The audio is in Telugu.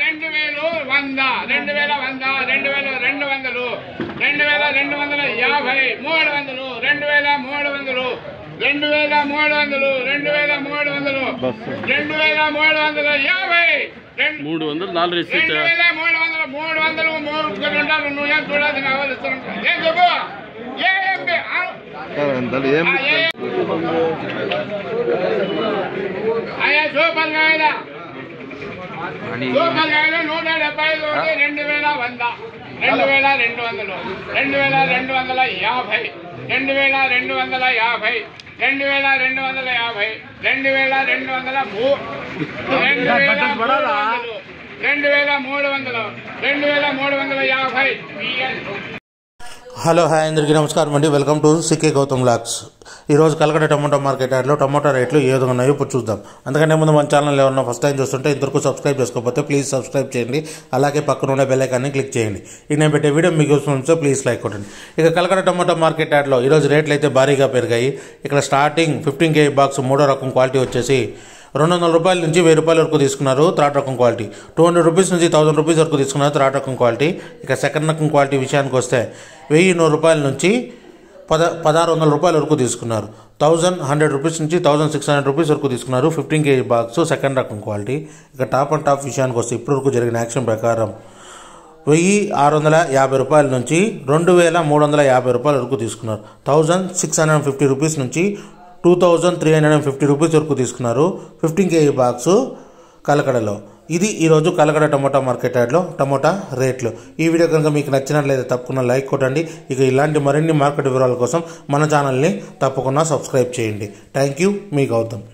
రెండు వేలు వంద రెండు వేల వంద రెండు వేల రెండు వందలు రెండు వేల రెండు వందల యాభై మూడు వందలు రెండు వేల మూడు వందలు రెండు వేల మూడు వందలు రెండు వేల మూడు వందలు రెండు వేల మూడు వందల యాభై మూడు వందలు నాలుగు రెండు వేల మూడు వందల మూడు వందలు మూడు ఉంటారు నువ్వు ఏం చూడాల్సిన అవసరం ఏం చెప్పు ఏ సూపర్ కాయల నూట డెబ్బై ఐదు రెండు వేల వంద. రెండు వేల రెండు వందలు. రెండు వేల రెండు వందల యాభై. రెండు వేల రెండు వందల యాభై. రెండు వేల రెండు వందల యాభై. రెండు వేల రెండు వందల మూ రెండు వేల మూడు వందలు. రెండు వేల మూడు వందలు. రెండు వేల మూడు వందల యాభై. హలో హాయ్ అందరికీ నమస్కారం అండి. వెల్కమ్ టు సికే గౌతమ్ లాక్స్. ఈరోజు కలకడ టమాటో మార్కెట్ యాడ్లో టమాటో రేట్లు ఏ విధంగా ఉన్నాయో ఇప్పుడు చూద్దాం. అందుకంటే ముందు మన ఛానల్ ఏమన్నా ఫస్ట్ టైం చూస్తుంటే ఇంతవరకు సబ్స్క్రైబ్ చేసుకోకపోతే ప్లీజ్ సబ్స్క్రైబ్ చేయండి. అలాగే పక్కన ఉన్న బెల్లైకాన్ని క్లిక్ చేయండి. ఇక నేను పెట్టే వీడియో మీకు వస్తుందో ప్లీజ్ లైక్ కొట్టండి. ఇక కలకడ టమాటో మార్కెట్ యాడ్లో ఈరోజు రేట్లు అయితే భారీగా పెరిగాయి. ఇక్కడ స్టార్టింగ్ ఫిఫ్టీన్ కేజీ బాక్స్ మూడో రకం క్వాలిటీ వచ్చేసి రెండు వందల రూపాయల నుంచి వెయ్యి రూపాయల వరకు తీసుకున్నారు థర్డ్ రకం క్వాలిటీ. టూ హండ్రెడ్ రూపీస్ నుంచి థౌసండ్ రూపీస్ వరకు తీసుకున్నారు థర్డ్ రకం క్వాలిటీ. ఇక సెకండ్ రకం క్వాలిటీ విషయానికి వస్తే వెయ్యి నూరు రూపాయల నుంచి పద పదహారు వందల రూపాయల వరకు తీసుకున్నారు. థౌజండ్ హండ్రెడ్ రూపీస్ నుంచి థౌజండ్ సిక్స్ హండ్రెడ్ రూపీస్ వరకు తీసుకున్నారు ఫిఫ్టీన్ కేజీ బాక్స్ సెకండ్ రకం క్వాలిటీ. ఇక టాప్ అండ్ టాప్ విషయానికి వస్తే ఇప్పటివరకు జరిగిన యాక్షన్ ప్రకారం వెయ్యి ఆరు వందల యాభై రూపాయల నుంచి రెండు వేల మూడు వందల యాభై రూపాయల వరకు తీసుకున్నారు. Thousand six hundred fifty rupees నుంచి two thousand three hundred and fifty rupees వరకు తీసుకున్నారు. ఫిఫ్టీన్ కేజీ బాక్స్ కలకడలో. ఇది ఈరోజు కలకడ టమోటా మార్కెట్ యార్డ్లో టమోటా రేట్లు. ఈ వీడియో కనుక మీకు నచ్చినట్లయితే తప్పకుండా లైక్ కొట్టండి. ఇక ఇలాంటి మరిన్ని మార్కెట్ వివరాల కోసం మన ఛానల్ని తప్పకుండా సబ్స్క్రైబ్ చేయండి. Thank you. మీ గౌతమ్.